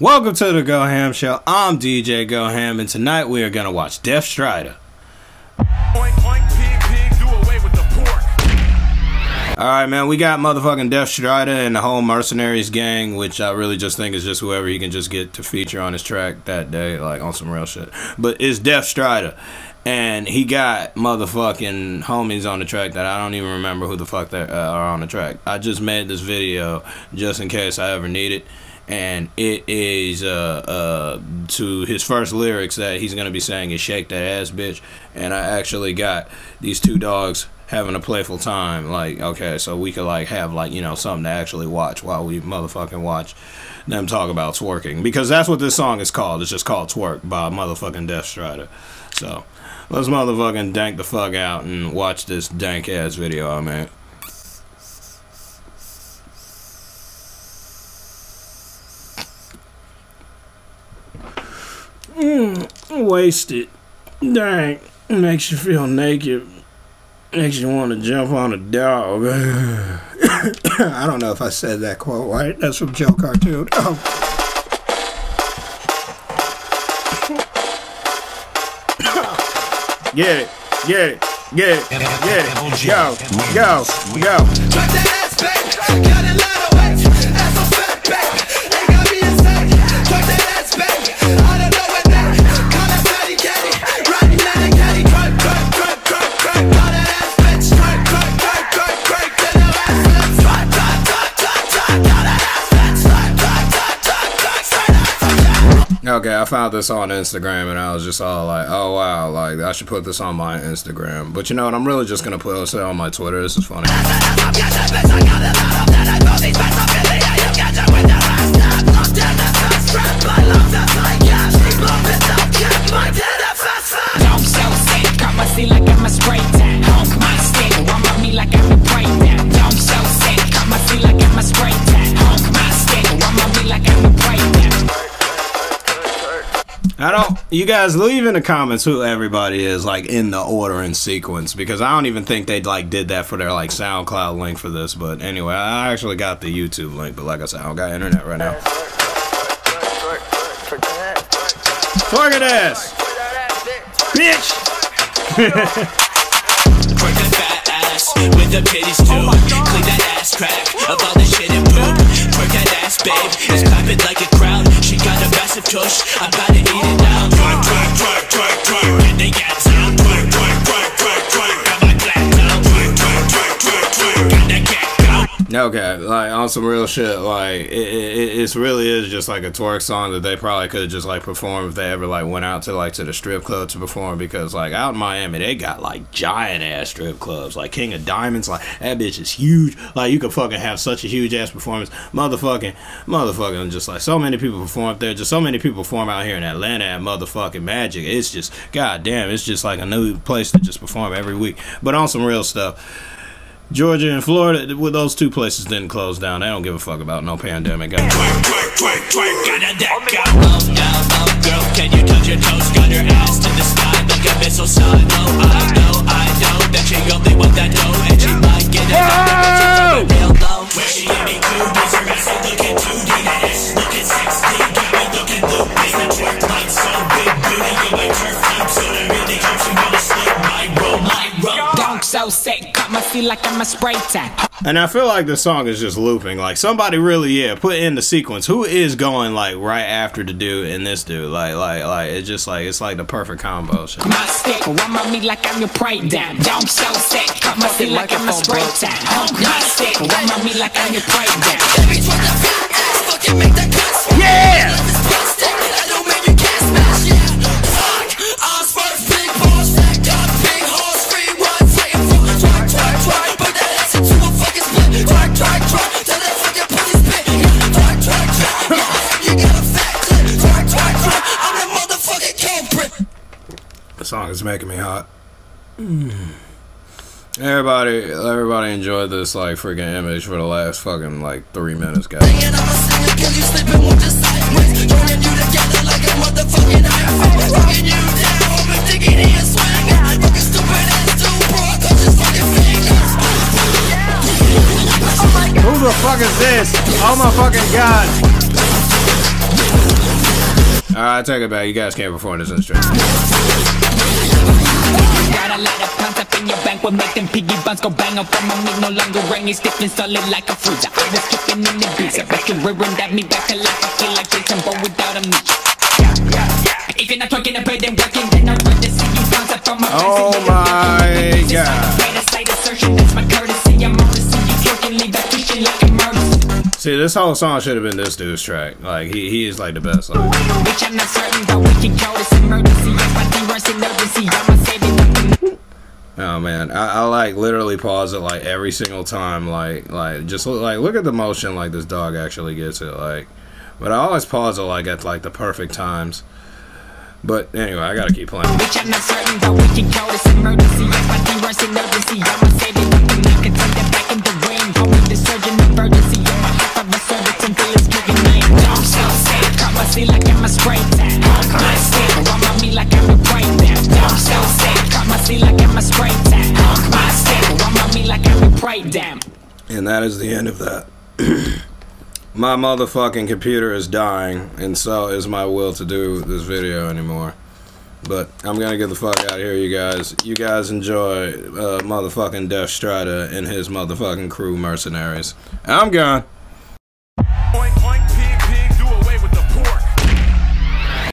Welcome to the Goham Show. I'm DJ Goham, and tonight we are gonna watch Depth Strida. Oink, oink, pig, pig, do away with the pork. All right, man, we got motherfucking Depth Strida and the whole Mercenaries gang, which I really just think is just whoever he can just get to feature on his track that day, like on some real shit. But it's Depth Strida. And he got motherfucking homies on the track that I don't even remember who the fuck that uh, are on the track. I just made this video just in case I ever need it and it is uh, uh, to his first lyrics that he's gonna be saying is "shake that ass, bitch," and I actually got these two dogs having a playful time. Like, okay, so we could like have like you know something to actually watch while we motherfucking watch them talk about twerking because that's what this song is called. It's just called "Twerk" by motherfucking Depth Strida. So let's motherfucking dank the fuck out and watch this dank ass video I made. Mm, wasted. Dang. Makes you feel naked. Makes you want to jump on a dog. I don't know if I said that quote right. That's from Joe Cartoon. Oh. Get it. Get it. Get it. Get it. Go. Go. Go. Drop that ass. Okay, I found this on Instagram and I was just all like, oh wow, like I should put this on my Instagram. But you know what? I'm really just gonna put it on my Twitter. This is funny. I don't. You guys leave in the comments who everybody is like in the order and sequence because I don't even think they like did that for their like SoundCloud link for this. But anyway, I actually got the YouTube link, but like I said, I don't got internet right now. Twerk it ass, bitch. Work that fat ass with the titties too. Clean that ass crack of all the shit and poop. Twerk that ass, babe. It's clapping like a crowd. She got a massive tush. I gotta Okay, like on some real shit, like it, it, it really is just like a twerk song that they probably could have just like performed if they ever like went out to like to the strip club to perform because like out in Miami they got like giant ass strip clubs like King of Diamonds like that bitch is huge. Like you could fucking have such a huge ass performance. Motherfucking motherfucking just like so many people perform there just so many people perform out here in Atlanta at motherfucking Magic. It's just goddamn it's just like a new place to just perform every week. But on some real stuff. Georgia and Florida, with those two places didn't close down. They don't give a fuck about no pandemic. Twerk, twerk, twerk, twerk. Oh, girl. Can you touch your toes? Her ass to the sky like a missile I know, I know that she only want that dough and she might get. Roll. Don't show sick, got my seat like I'm a spray tan. And I feel like the song is just looping. Like somebody really, yeah, put in the sequence. Who is going like right after the dude and this dude? Like, like, like it's just like it's like the perfect combo. Shit. My stick, run by me like I'm your prey down. Don't show sick, got my seat like I'm a spray tan. Honk my stick, run by me like I'm your prey down. Yeah! Song is making me hot. Hmm. Everybody, everybody enjoyed this like freaking image for the last fucking like three minutes, guys. Who the fuck is this? Oh my fucking god! Alright, take it back. You guys can't perform this instrument. Got a lot of pounds up in your bank make them piggy banks go bang up on my meat no longer stiff and solid like a freezer. I was kicking in the beats, I bet you that me back to life. I feel like Jason, without a meat. If you're not talking about them working, then I'd rather see you bounce up on my Oh my god. That's my courtesy. I'm on to see you twerking, leave that fishing like a murder. See, this whole song should have been this dude's track. Like, he, he is like the best. Like, Bitch, I'm not certain, but we can call this emergency. If I rush I'ma save it up in oh man, I, I like literally pause it like every single time. Like, like just look, like look at the motion. Like this dog actually gets it. Like, but I always pause it like at like the perfect times. But anyway, I gotta keep playing. Bitch, I'm not certain, but we can call this emergency. If I do urgency, I'ma save it can that back. And that is the end of that. my motherfucking computer is dying, and so is my will to do this video anymore. But I'm gonna get the fuck out of here, you guys. You guys enjoy uh, motherfucking Depth Strida and his motherfucking crew mercenaries. I'm gone.